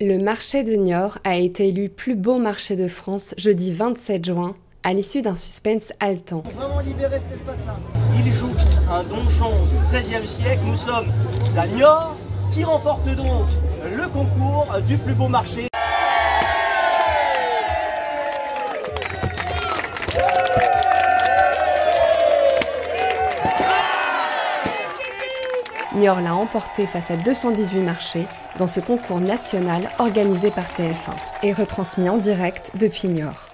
Le marché de Niort a été élu plus beau marché de France jeudi 27 juin à l'issue d'un suspense haletant. Il jouxte un donjon du XIIIe siècle. Nous sommes à Niort qui remporte donc le concours du plus beau marché. Niort l'a emporté face à 218 marchés dans ce concours national organisé par TF1 et retransmis en direct depuis Niort.